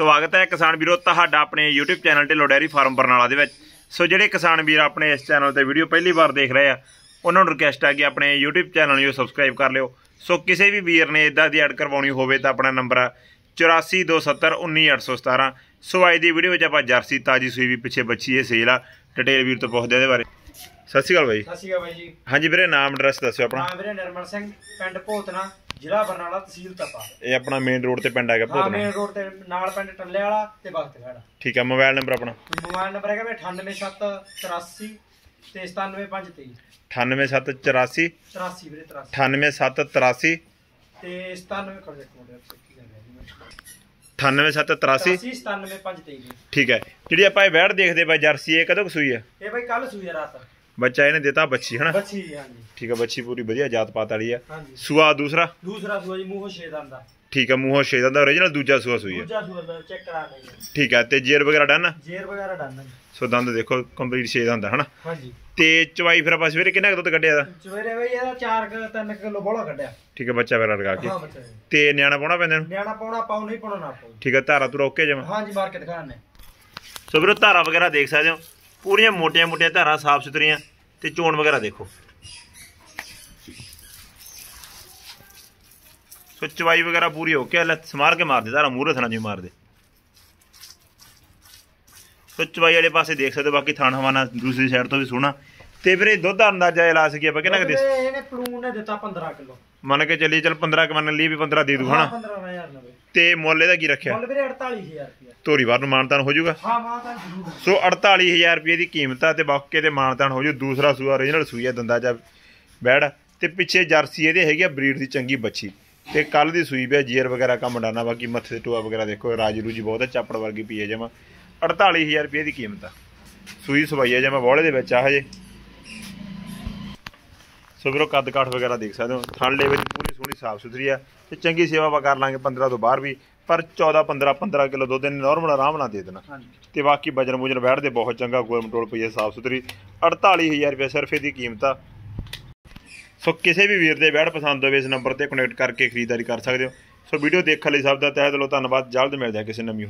ਸਵਾਗਤ ਹੈ ਕਿਸਾਨ ਵੀਰੋ ਤੁਹਾਡਾ ਆਪਣੇ YouTube channel Dhillon dairy farm Barnala ਦੇ ਵਿੱਚ। ਸੋ ਜਿਹੜੇ ਕਿਸਾਨ ਵੀਰ ਆਪਣੇ ਇਸ ਚੈਨਲ ਤੇ ਵੀਡੀਓ ਪਹਿਲੀ ਵਾਰ ਦੇਖ ਰਹੇ ਆ ਉਹਨਾਂ ਨੂੰ ਰਿਕਵੈਸਟ ਹੈ ਕਿ ਆਪਣੇ YouTube ਚੈਨਲ ਨੂੰ ਸਬਸਕ੍ਰਾਈਬ ਕਰ ਲਿਓ। ਸੋ ਕਿਸੇ ਵੀ ਵੀਰ ਨੇ ਇਦਾਂ ਦੀ ਐਡ ਕਰਵਾਉਣੀ ਹੋਵੇ ਤਾਂ ਆਪਣਾ ਨੰਬਰ ਆ 8427191817 ਸੋ ਅੱਜ ਦੀ ਵੀਡੀਓ ਵਿੱਚ ਆਪਾਂ ਜਰਸੀ ਤਾਜੀ ਸੂਈ ਵੀ ਪਿੱਛੇ ਬੱਚੀ ਹੈ ਸੇਲ ਆ। ਡਿਟੇਲ ਵੀਰ ਤੋਂ ਪੁੱਛਦੇ ਆ ਇਹਦੇ ਬਾਰੇ। ਸਤਿ ਸ਼੍ਰੀ ਅਕਾਲ ਬਾਈ। ਸਤਿ ਸ਼੍ਰੀ ਅਕਾਲ ਬਾਈ ਜੀ। ਹਾਂਜੀ ਵੀਰੇ ਨਾਮ ਐਡਰੈਸ ਦੱਸਿਓ ਆਪਣਾ। ਨਾਮ ਵੀਰੇ ਨਿਰਮਲ ਸਿੰਘ ਪਿੰਡ ਭੋਤਨਾ। ਜ਼ਿਲ੍ਹਾ ਬਰਨਾਲਾ ਤਹਿਸੀਲ ਤਪਾ ਇਹ ਆਪਣਾ ਮੇਨ ਰੋਡ ਤੇ ਪਿੰਡ ਹੈਗਾ ਹਾਂ ਭੋਤਨਾ। ਮੇਨ ਰੋਡ ਤੇ ਨਾਲ ਪਿੰਡ ਟੱਲੇ ਵਾਲਾ ਤੇ ਬਖਤਗੜ੍ਹ ਠੀਕ ਹੈ ਮੋਬਾਈਲ ਨੰਬਰ ਆਪਣਾ। ਮੋਬਾਈਲ ਨੰਬਰ ਹੈਗਾ ਵੀ 98783 ਤੇ 97523 98784 83 ਵੀਰੇ 83 98783 ਤੇ 97 ਕਰ ਦੇ ਕੋਡ ਕੀ ਕਰ ਰਿਹਾ ਜੀ। 98783 97523 ਠੀਕ ਹੈ। ਜਿਹੜੀ ਆਪਾਂ ਇਹ ਵੈੜ ਦੇਖਦੇ ਬਾਈ ਜਰਸੀ ਇਹ ਕਦੋਂ ਕੁ ਸੂਈ ਹੈ ਇਹ ਬਾਈ ਕੱਲ ਸੂਈ ਆ ਰਾਤ। ਬੱਚਾ ਇਹਨੇ ਦਿੱਤਾ ਬੱਚੀ ਹਨਾ? ਬੱਚੀ ਹਾਂਜੀ। ਠੀਕ ਹੈ ਬੱਚੀ ਪੂਰੀ ਵਧੀਆ ਜਾਤ ਪਾਤ ਵਾਲੀ ਆ। ਹਾਂਜੀ। ਸੂਆ ਦੂਸਰਾ? ਦੂਸਰਾ ਸੂਆ ਜੀ ਮੂੰਹੋਂ ਛੇ ਦੰਦ ਦਾ ਠੀਕ ਹੈ ਮੂੰਹੋਂ ਛੇ ਦਾ origignal ਦੂਜਾ ਸੂਆ ਸੂਈ ਹੈ ਦੂਜਾ ਸੂਆ ਦਾ ਚੈੱਕ ਕਰਾ ਲਈ ਠੀਕ ਹੈ ਤੇ ਜੇਰ ਵਗੈਰਾ ਡਨ? ਜੇਰ ਵਗੈਰਾ ਡਨ ਸੋ ਦੰਦ ਦੇਖੋ ਕੰਪਲੀਟ ਛੇ ਦਾ ਹੁੰਦਾ ਹਨਾ? ਹਾਂਜੀ। ਤੇ ਚਵਾਈ ਫਿਰ ਆਪਾਂ ਸਵੇਰੇ ਕਿੰਨਾ ਕੁ ਦੁੱਧ ਕੱਢਿਆ ਦਾ ਸਵੇਰੇ ਬਈ ਇਹਦਾ 4 3 ਕਿਲੋ ਬੋਲਾ ਕੱਢਿਆ। ਠੀਕ ਹੈ ਬੱਚਾ ਵਗੈਰਾ ਲਗਾ ਕੇ। ਹਾਂ ਬੱਚਾ ਜੀ। ਤੇ ਨਿਆਣਾ ਪਾਉਣਾ ਪੈਂਦਾ ਇਹਨੂੰ? ਨਿਆਣਾ ਪਾਉਣਾ ਪਾਉ ਨਹੀਂ ਪਾਉਣਾ ਨਾ ਪਾਉ ਠੀਕ ਹੈ ਧਾਰਾ ਤੁਰਾ ਓਕੇ ਜਮਾ ਹਾਂਜੀ ਮਾਰ ਕੇ ਦਿਖਾਣੇ ਸੋ ਵੀਰੋ ਧਾਰਾ ਵਗੈਰਾ ਦੇਖ ਸਕਦੇ ਹੋ। ਪੂਰੀਆਂ ਮੋਟੀਆਂ ਮੋਟੀਆਂ ਧਾਰਾਂ ਸਾਫ਼ ਸੁਥਰੀਆਂ ਤੇ ਚੋਣ ਵਗੈਰਾ ਦੇਖੋ। ਸੋ ਚਵਾਈ ਵਗੈਰਾ ਪੂਰੀ ਹੋ ਕੇ ਲੈ ਸਮਾਰ ਕੇ ਮਾਰ ਦੇ ਧਾਰਾ ਮੂਹਰੇ ਥਣਾ ਜੀ ਮਾਰ ਦੇ ਸੋ ਚਵਾਈ ਵਾਲੇ ਪਾਸੇ ਦੇਖ ਸਕਦੇ ਬਾਕੀ ਥਾਣ ਹਵਾਨਾ ਦੂਸਰੀ ਸਾਈਡ ਤੋਂ ਵੀ ਸੋਹਣਾ। ਤੇ ਵੀਰੇ ਦੁੱਧ ਦਾ ਅੰਦਾਜ਼ਾ ਇਹ ਲਾ ਸਕੀਏ ਆਪਾਂ ਕਿੰਨਾ ਕੁ ਦੇ ਇਹਨੇ ਪਲੂਨ ਨੇ ਦਿੱਤਾ 15 ਕਿਲੋ। ਮੰਨ ਕੇ ਚੱਲੀ ਚੱਲ 15 ਕ ਮੰਨ ਲਈ ਵੀ 15 ਦੇ ਦੂ ਹਾਂ ਹਨਾ? 15000 ਨਵੇਂ ਤੇ ਮੁੱਲ ਇਹਦਾ ਕੀ ਰੱਖਿਆ? ਮੁੱਲ ਵੀਰੇ 48000 ਰੁਪਇਆ। ਧੋਰੀਵਾਰ ਨੂੰ ਮਾਨਤਾਨ ਹੋ ਜਾਊਗਾ? ਹਾਂ ਮਾਂ ਤਾਂ ਜ਼ਰੂਰ ਸੋ 48000 ਰੁਪਏ ਦੀ ਕੀਮਤ ਆ ਤੇ ਬਾਕੀ ਤੇ ਮਾਨਤਾਨ ਹੋ ਜੂ ਦੂਸਰਾ ਸੂਆ origignal ਸੂਈ ਆ ਦੰਦਾ ਜਾ ਬੈੜ। ਤੇ ਪਿੱਛੇ ਜਰਸੀ ਇਹਦੇ ਹੈਗੀ ਆ ਬਰੀਡ ਦੀ ਚੰਗੀ ਬੱਚੀ ਤੇ ਕੱਲ ਦੀ ਸੂਈ ਪਿਆ ਜੀਰ ਵਗੈਰਾ ਕੰਮ ਡਾਨਾ ਬਾਕੀ ਮੱਥੇ ਤੇ ਟੋਆ ਵਗੈਰਾ ਦੇਖੋ ਰਾਜ ਰੂਜੀ ਬਹੁਤ ਹੈ ਚਾਪੜ ਵਰਗੀ ਪੀ ਹੈ ਜਮਾ। 48000 ਰੁਪਏ ਦੀ ਕੀਮਤ ਆ। ਸੂਈ ਸਵਾਈ ਆ ਜਮਾ ਬੋਲੇ ਦੇ ਵਿੱਚ ਆ ਹਜੇ। ਸੋ ਵੀਰੋ ਕੱਦ ਕਾਠ ਵਗੈਰਾ ਦੇਖ ਸਕਦੇ ਹੋ। ਥਾਲੇ ਵਿੱਚ ਪੂਰੀ ਸਾਫ਼ ਸੁਥਰੀ ਆ ਤੇ ਚੰਗੀ ਸੇਵਾ ਆਪਾਂ ਕਰ ਲਾਂਗੇ 15 ਤੋਂ ਬਾਹਰ ਵੀ ਪਰ 14 15 15 ਕਿਲੋ ਦੁੱਧ ਨੇ ਨਾਰਮਲ ਆਰਾਮ ਨਾਲ ਦੇ ਦੇਣਾ। ਤੇ ਬਾਕੀ ਵਜਨ ਵੁਜਨ ਬੈਠਦੇ ਬਹੁਤ ਚੰਗਾ ਗੋਲ ਮਟੋਲ ਪਈ ਹੈ ਸਾਫ਼ ਸੁਥਰੀ। 48000 ਰੁਪਏ ਸਿਰਫ ਇਹਦੀ ਕੀਮਤ ਆ। ਸੋ ਕਿਸੇ ਵੀ ਵੀਰ ਦੇ ਬੈੜ ਪਸੰਦ ਹੋਵੇ ਇਸ ਨੰਬਰ ਤੇ ਕਨੈਕਟ ਕਰਕੇ ਖਰੀਦਦਾਰੀ ਕਰ ਸਕਦੇ ਹੋ। ਸੋ ਵੀਡੀਓ ਦੇਖਣ ਲਈ ਸਭ ਦਾ ਤਹਿ ਦਿਲੋਂ ਧੰਨਵਾਦ। ਜਲਦ ਮਿਲਦੇ ਹਾਂ ਕਿਸੇ ਨਵੀਂ